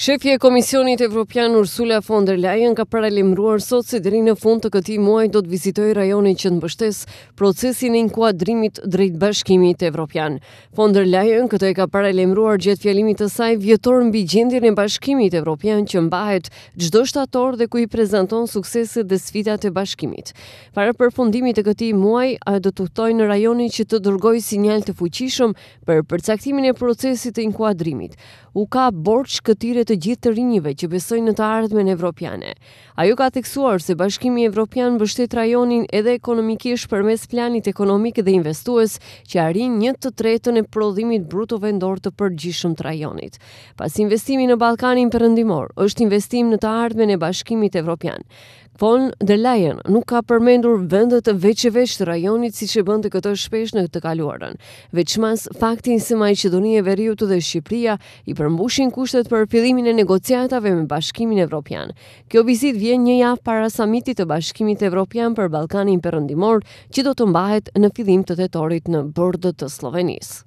Shefja e Komisionit Evropian Ursula von der Leyen ka paralajmëruar sot se deri në fund të këtij muaji do të vizitojë rajonin që të mbështesë procesin e inkuadrimit drejt Bashkimit Evropian. Von der Leyen këtë e ka paralajmëruar gjatë fjalimit të saj vjetor mbi gjendjen e Bashkimit Evropian që mbahet çdo shtator dhe ku i prezanton sukseset dhe sfidat e Bashkimit. Para përfundimit të këtij muaji, ajo do të udhëtojë në rajon që të dërgojë sinjal të fuqishëm Për përcaktimin e procesit të inkuadrimit, u ka borxh këtyre të gjithë të rinjve që besojnë në të ardhmen evropiane. Ajo ka theksuar se Bashkimi Evropian mbështet rajonin edhe ekonomikisht përmes planit ekonomik dhe investues që arrin një të tretën e prodhimit bruto vendor të përgjithshëm të rajonit. Pasi investimi në Ballkanin Perëndimor është investim në të ardhmen e Bashkimit Evropian. Von der Leyen nuk ka përmendur vendet veç e veç të rajonit siç e bënte këtë shpesh në të kaluarën, veçmas faktin se Maqedonia e Veriut dhe Shqipëria i përmbushin kushtet për fillimin e negociatave me Bashkimin Evropian. Kjo vizitë vjen një javë para samitit të Bashkimit Evropian për Ballkanin Perëndimor, që do të mbahet në fillim të tetorit në Bërdo të Sllovenisë.